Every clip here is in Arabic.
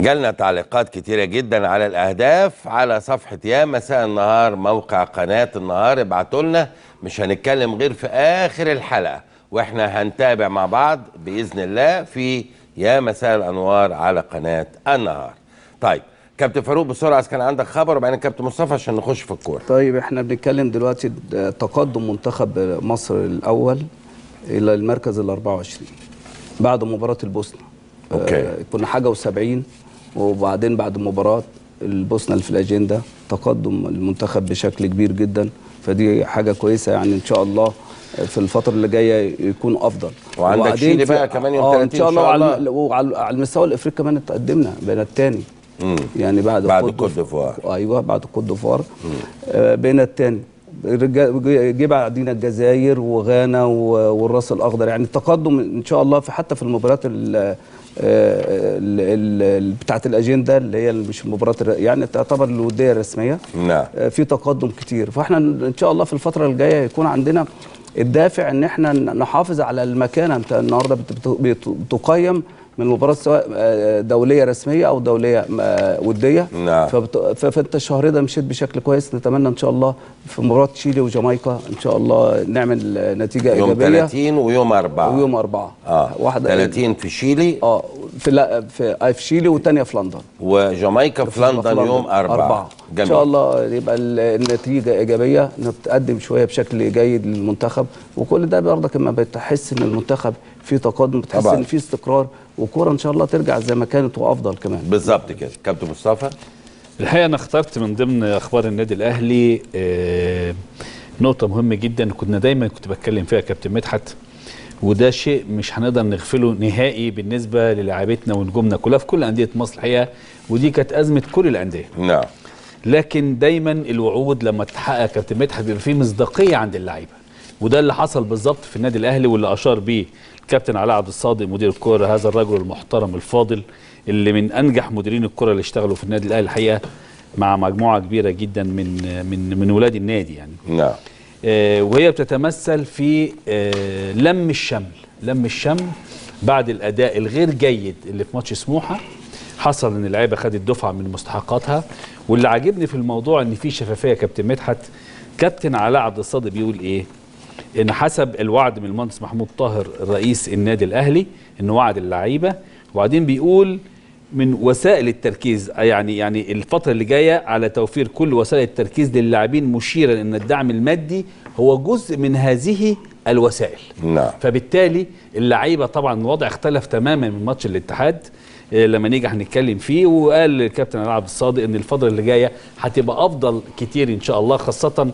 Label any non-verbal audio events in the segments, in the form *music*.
جالنا تعليقات كتيرة جدا على الأهداف على صفحة يا مساء النهار موقع قناة النهار. ابعتوا لنا مش هنتكلم غير في آخر الحلقة. وإحنا هنتابع مع بعض بإذن الله في يا مساء الأنوار على قناة النهار. طيب كابتن فاروق بسرعة إذا كان عندك خبر وبعدين كابتن مصطفى عشان نخش في الكورة طيب إحنا بنتكلم دلوقتي تقدم منتخب مصر الأول إلى المركز ال 24 بعد مباراة البوسنة okay. آه كنا حاجة و70 وبعدين بعد مباراة البوسنة اللي في الأجندة تقدم المنتخب بشكل كبير جدا فدي حاجة كويسة يعني إن شاء الله في الفترة اللي جاية يكون أفضل وعندك شيلي في- بقى كمان يوم آه 30 إن شاء الله, إن شاء الله. وعلى على المستوى الإفريقي كمان اتقدمنا بقينا الثاني. يعني بعد بعد كوت ديفوار. أيوه بعد كوت ديفوار آه بقينا الثاني جه بعدينا الجزائر وغانا والراس الأخضر. يعني التقدم إن شاء الله في حتى في المباريات ال- ال- ال- بتاعة الأجندة اللي هي مش المباريات الر- يعني تعتبر الودية الرسمية. نعم. آه، في تقدم كتير. فإحنا ان شاء الله في الفترة الجاية يكون عندنا الدافع إن إحنا نحافظ على المكانة. أنت النهارده بت- بت- بت- بتقيم من مباراة سواء آه، دولية رسمية أو دولية آه، ودية. نعم. فأنت الشهر ده مشيت بشكل كويس. نتمنى إن شاء الله في مباراة تشيلي وجامايكا إن شاء الله نعمل نتيجة يوم إيجابية. 30 ويوم 4 ويوم أربعة. آه. واحدة 30 في شيلي. آه. في لا في آه، في شيلي والثانيه في لندن. وجامايكا في لندن يوم 4 أربعة. إن شاء الله يبقى ال- النتيجة إيجابية. نتقدم شوية بشكل جيد للمنتخب. وكل ده برضك لما بتحس إن المنتخب فيه تقدم بتحس طبعاً. إن فيه استقرار. وكورة إن شاء الله ترجع زي ما كانت وأفضل كمان. بالظبط كده. كابتن مصطفى. الحقيقة أنا اخترت من ضمن أخبار النادي الأهلي آه، نقطة مهمة جدا كنا دايما كنت بتكلم فيها كابتن مدحت وده شيء مش هنقدر نغفله نهائي بالنسبة للاعيبتنا ونجومنا كلها في كل أندية مصر الحقيقة ودي كانت أزمة كل الأندية. نعم. لكن دايما الوعود لما تتحقق يا كابتن مدحت بيبقى فيه مصداقية عند اللعيبة وده اللي حصل بالظبط في النادي الأهلي واللي أشار بيه الكابتن علاء عبد الصادق مدير الكورة هذا الرجل المحترم الفاضل اللي من أنجح مديرين الكورة اللي اشتغلوا في النادي الأهلي الحقيقة مع مجموعة كبيرة جدا من من من ولاد النادي يعني. نعم. آه، وهي بتتمثل في آه، لم الشمل. لم الشمل بعد الأداء الغير جيد اللي في ماتش سموحة حصل إن اللعيبة خدت دفعة من مستحقاتها. واللي عاجبني في الموضوع إن في شفافية كابتن مدحت. كابتن علاء عبد الصادق بيقول إيه؟ إن حسب الوعد من المهندس محمود طاهر رئيس النادي الأهلي إنه وعد اللعيبة. وبعدين بيقول من وسائل التركيز يعني يعني الفترة اللي جاية على توفير كل وسائل التركيز للاعبين مشيرا إن الدعم المادي هو جزء من هذه الوسائل. نعم. فبالتالي اللعيبة طبعا الوضع اختلف تماما من ماتش الاتحاد آه، لما نيجي هنتكلم فيه. وقال الكابتن علاء عبد الصادق إن الفترة اللي جاية هتبقى أفضل كتير إن شاء الله خاصة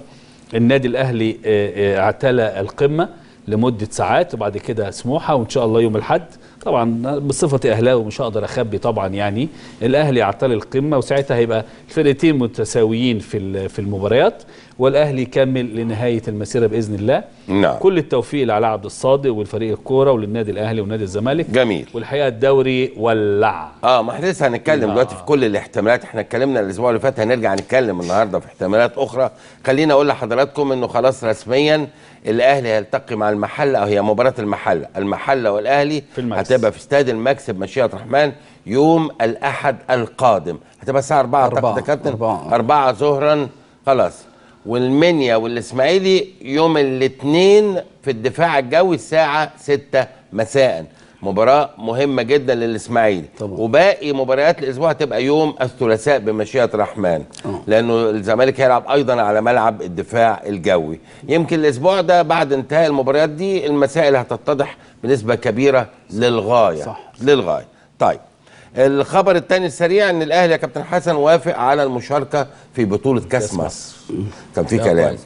النادي الأهلي آه، آه، اعتلى القمة لمدة ساعات وبعد كده سموحة وإن شاء الله يوم الأحد طبعا بصفتي أهلاوي مش هقدر أخبي طبعا يعني. الأهلي اعتلى القمة وساعتها هيبقى الفرقتين متساويين في في المباريات والأهلي يكمل لنهاية المسيرة بإذن الله. نعم. كل التوفيق لعلاء عبد الصادق والفريق الكورة وللنادي الأهلي ونادي الزمالك. جميل. والحقيقة الدوري ولع. آه ما إحنا لسه هنتكلم نعم. دلوقتي في كل الاحتمالات. إحنا اتكلمنا الأسبوع اللي فات هنرجع نتكلم النهارده في احتمالات أخرى. خلينا أقول لحضراتكم إنه خلاص رسميا الأهلي هيلتقي مع المحلة أو هي مباراة المحلة. المحلة والأهلي في المكس. هتبقى في استاد المكس بمشيئه الرحمن يوم الأحد القادم هتبقى الساعة 4 أربعة. يا كابتن أربعة. 4 ظهرا خلاص والمنيا والإسماعيلي يوم الاثنين في الدفاع الجوي الساعة 6 مساء مباراة مهمة جدا للإسماعيلي. طبعا. وباقي مباريات الأسبوع هتبقى يوم الثلاثاء بمشيئة الرحمن آه. لأنه الزمالك هيلعب أيضا على ملعب الدفاع الجوي. يمكن الأسبوع ده بعد انتهاء المباريات دي المسائل هتتضح بنسبة كبيرة للغاية. صح. للغاية. طيب. الخبر الثاني السريع إن الأهلي يا كابتن حسن وافق على المشاركة في بطولة كأس مصر. كان في لا، كلام.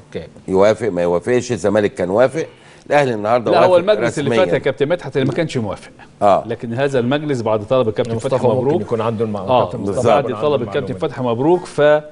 يوافق ما يوافقش الزمالك كان وافق. الأهلي النهارده لا هو المجلس اللي. فات يا كابتن مدحت اللي ما كانش موافق آه. لكن هذا المجلس بعد طلب الكابتن مصطفى فتحي مبروك يكون عنده المع... آه. بعد طلب الكابتن. فتحي مبروك ف آه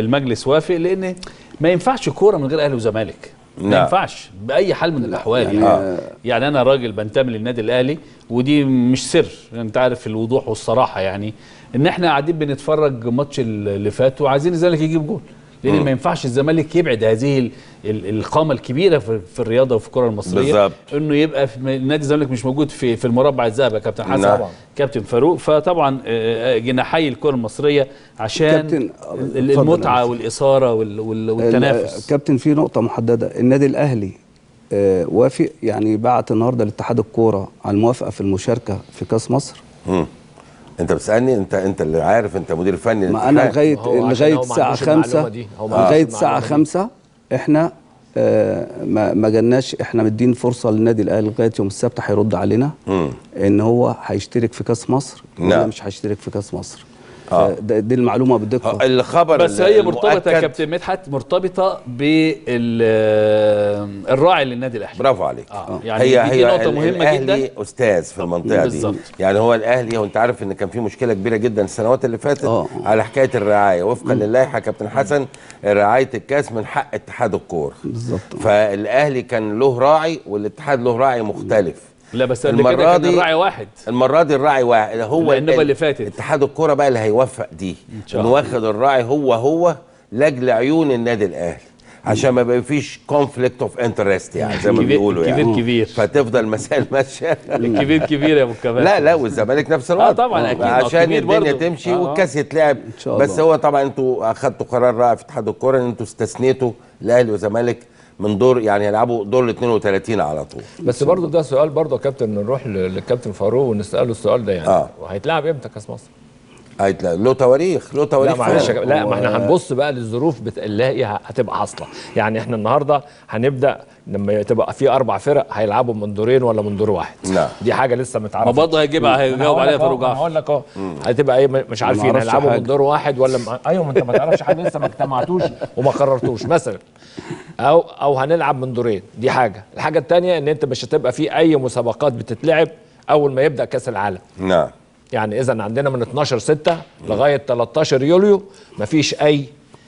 المجلس وافق لأن ما ينفعش كورة من غير أهلي وزمالك ما نعم. ينفعش بأي حال من الأحوال يعني- يعني, آه. يعني أنا راجل بنتمي للنادي الأهلي ودي مش سر أنت عارف الوضوح والصراحة يعني إن إحنا قاعدين بنتفرج ماتش اللي فات وعايزين الزمالك يجيب جول لأن ما ينفعش الزمالك يبعد هذه ال- ال- القامة الكبيرة في, في الرياضة وفي الكرة المصرية. بالظبط. إنه يبقى في نادي الزمالك مش موجود في في المربع الذهبي يا كابتن حسن. نعم. كابتن فاروق. فطبعا آه، آه، جناحي الكرة المصرية عشان المتعة والإثارة وال- وال- والتنافس. كابتن في نقطة محددة. النادي الأهلي آه، وافق يعني بعت النهارده لاتحاد الكورة على الموافقة في المشاركة في كأس مصر؟ مم. انت بتسألني انت انت اللي عارف انت مدير فني ما ما الساعة عندوش المعلومة 5 دي. هو ما عندوش لغاية الساعة المعلومة دي. 5 إحنا آه، ما ما جالناش إحنا مدين فرصة للنادي الأهلي لغاية يوم السبت هيرد علينا مم. إن هو هيشترك في كأس مصر ولا نعم. مش هيشترك في كأس مصر آه. آه، دي المعلومة بدقة آه، الخبر بس هي مرتبطة يا كابتن مدحت مرتبطة بالراعي للنادي الأهلي برافو عليك آه. يعني هي دي- هي نقطة ال- مهمة الأهلي جدا. أستاذ في المنطقة بالظبط. دي يعني هو الأهلي وأنت عارف إن كان في مشكلة كبيرة جدا السنوات اللي فاتت آه. على حكاية الرعاية وفقا للائحة كابتن حسن رعاية الكاس من حق اتحاد الكورة بالظبط. فالأهلي كان له راعي والاتحاد له راعي مختلف لا بس قبل المرة كده كان دي- الراعي واحد المرة دي الراعي واحد هو النوبة ال- اللي فاتت. اتحاد الكورة بقى اللي هيوفق دي شاء إنه. واخد الراعي هو هو لاجل عيون النادي الأهلي عشان ما يبقى فيش conflict of interest يعني زي ما بيقولوا يعني كبير كبير. فتفضل مسائل ماشيه الكبير كبير يا أبو كباتن لا لا والزمالك نفس الوضع طبعاً، أكيد. آه، عشان كبير الدنيا. تمشي آه،. والكاس يتلعب شاء بس. هو طبعا أنتوا أخدتوا قرار رائع في اتحاد الكورة إن أنتوا استثنيتوا الأهلي والزمالك من دور يعني يلعبوا دور ال 32 على طول بس برضه ده سؤال برضه يا كابتن نروح للكابتن فاروق ونسأله السؤال ده يعني آه. وهيتلعب إمتى كاس مصر؟ له تواريخ له تواريخ لا معلش لا ما إحنا هنبص بقى للظروف بت... اللي هي هتبقى حاصلة. يعني إحنا النهارده هنبدأ لما تبقى في أربع فرق هيلعبوا من دورين ولا من دور واحد. نعم. دي حاجة لسه متعرفة. ما برضه هيجيبها هيجاوب عليها فاروق جعفر هقول لك أهو. هتبقى إيه؟ مش عارفين هيلعبوا. من دور واحد ولا م... *laughs* أيوه ما أنت ما تعرفش حاجة لسه ما اجتمعتوش وما قررتوش مثلا. أو أو هنلعب من دورين. دي حاجة. الحاجة الثانية إن أنت مش هتبقى في أي مسابقات بتتلعب أول ما يبدأ كأس العالم. نعم. يعني اذا عندنا من 12 6 لغاية 13 يوليو مفيش أي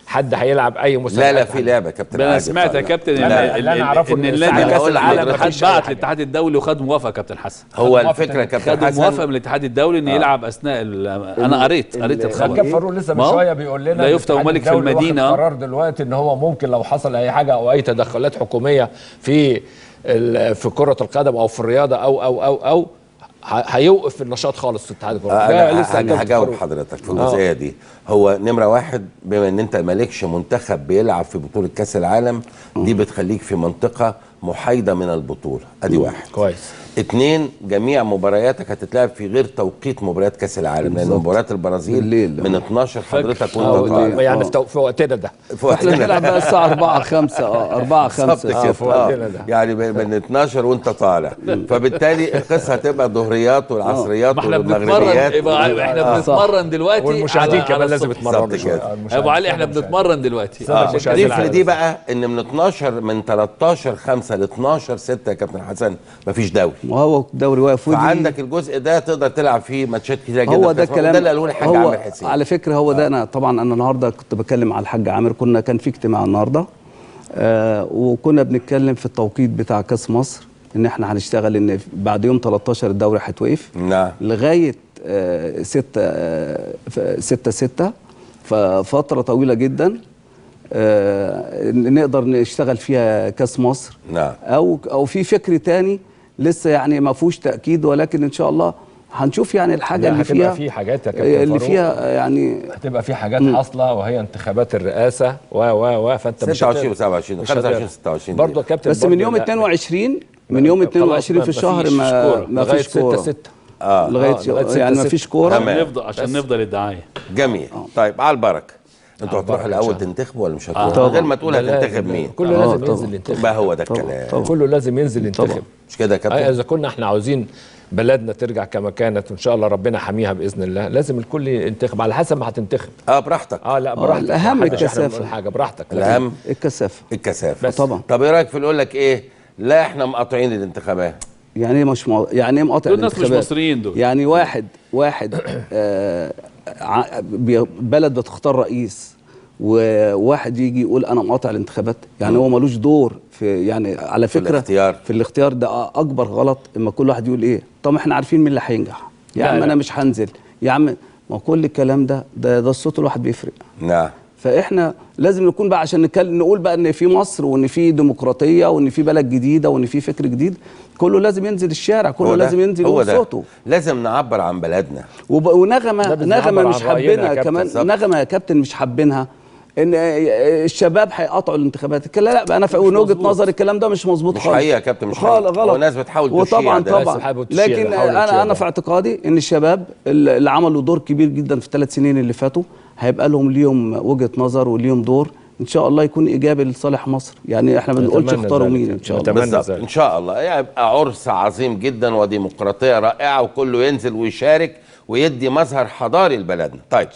حد هيلعب أي مسابقه لا لا في لعبة يا كابتن أنا سمعت يا. كابتن لا، إن لا، اللي أنا أعرفه إن إن النادي كاس العالم. خد بعت. للاتحاد الدولي وخد موافقة كابتن حسن هو الفكرة كابتن خدوا موافقة حسن من الاتحاد الدولي ان يلعب أثناء ال- أنا قريت قريت الخبر. كان فاروق لسه من شوية بيقول لنا لا يفتى ملك في المدينة. قرار دلوقتي إن هو ممكن لو حصل أي حاجة أو أي تدخلات حكومية في ال- في كرة القدم أو في الرياضة أو أو أو أو هيوقف النشاط خالص في اتحاد الكره ده أنا لسه أنا هجاوب. حضرتك في الجزئية دي. هو نمرة واحد بما إن أنت مالكش منتخب بيلعب في بطولة كأس العالم دي بتخليك في منطقة محايدة من البطولة أدي واحد كويس اتنين جميع مبارياتك هتتلعب في غير توقيت مباريات كأس العالم لأن مباريات البرازيل بالليل. من 12 حضرتك آه، وانت طالع يعني آه. في, تو- في وقتنا ده في إحنا وقتنا بنلعب بقى الساعة 4 5 آه 4 بالظبط 5 كده في آه. وقتنا ده. يعني من من 12 وأنت طالع فبالتالي القصة هتبقى الظهريات والعصريات ما إحنا بنتمرن والمغربيات إحنا. بنتمرن دلوقتي والمشاهدين كمان لازم. يتمرنوا. آه، أبو علي إحنا بنتمرن دلوقتي آه. ضيف. لدي بقى إن من 12 من 13 5 ل 12 6 يا كابتن حسن مفيش دوري. وهو الدوري واقف ودي- فعندك الجزء ده تقدر تلعب فيه ماتشات كتير جدا هو ده. الكلام ده اللي قالوه لي الحاج عامر حسين. على فكرة هو ده أنا طبعا أنا النهارده كنت بتكلم على الحاج عامر كنا كان في اجتماع النهارده آه وكنا بنتكلم في التوقيت بتاع كأس مصر إن إحنا هنشتغل إن بعد يوم 13 الدوري هيتوقف. نعم. لغاية 6 6 6 ففتره طويلة جدا. آه، نقدر نشتغل فيها كاس مصر نعم. أو أو في فكر تاني لسه يعني ما فيهوش تأكيد ولكن إن شاء الله هنشوف يعني الحاجة اللي هتبقى فيها في حاجات يا كابتن اللي فاروق. فيها يعني هتبقى في حاجات حاصله وهي انتخابات الرئاسة و و و فأنت مش 26 هتقدر- و27 مش 25 هتقدر. 26 برضه يا كابتن بس من يوم لا، 22 من يوم خلاص 22 في الشهر ما. ما فيش كورة 6 6 آه لغاية آه، يعني ما فيش. كورة تمام. نفضل عشان نفضل الدعاية جميل طيب على البركة أنتوا هتروحوا الأول. تنتخبوا ولا مش آه. هتروحوا من غير ما تقول هتنتخب. مين كله آه، لازم طبعا. ينزل ينتخب بقى هو ده. الكلام طبعا. كله لازم ينزل ينتخب طبعا. مش كده يا كابتن إذا كنا إحنا عاوزين بلدنا ترجع كما كانت وإن شاء الله ربنا حميها بإذن الله لازم الكل ينتخب على حسب ما هتنتخب آه براحتك آه لا براحتك ما إحنا الكثافة. بنقول حاجة براحتك الأهم الكثافة الكثافة بس. طبعا طب إيه رأيك في اللي يقول لك إيه لا إحنا مقاطعين الانتخابات يعني إيه مش مو... يعني إيه مقاطع دول ناس مش؟ مصريين دول. يعني واحد واحد آه بلد بتختار رئيس وواحد يجي يقول أنا مقاطع الانتخابات يعني هو ملوش دور في يعني على في فكرة الاختيار. في الاختيار ده أكبر غلط إما كل واحد يقول إيه طب إحنا عارفين مين اللي هينجح يا لا، عم. أنا مش هنزل يا عم ما كل الكلام ده ده, ده الصوت الواحد بيفرق نعم فإحنا لازم نكون بقى عشان نقول بقى إن في مصر وإن في ديمقراطية وإن في بلد جديدة وإن في فكر جديد كله لازم ينزل الشارع كله. لازم ينزل هو. صوته لازم نعبر عن بلدنا وب- ونغمة نغمة مش حابينها. كمان. نغمة يا كابتن مش حابينها إن الشباب هيقطعوا الانتخابات. لا لا بقى أنا في وجهة نظري الكلام ده مش مظبوط مش خالص. حقيقة يا كابتن، مش خالص حقيقة. غلط. هو ناس بتحاول تشيع وطبعا طبعا. لكن أنا أنا. في اعتقادي إن الشباب اللي عملوا دور كبير جدا في الثلاث سنين اللي فاتوا هيبقى لهم ليهم وجهة نظر وليهم دور. إن شاء الله يكون إيجابي لصالح مصر. يعني إحنا ما بنقولش اختاروا. مين؟ إن شاء الله. بالظبط. إن شاء الله. يبقى عرس عظيم جدا وديمقراطية رائعة وكله ينزل ويشارك ويدي مظهر حضاري لبلدنا. طيب.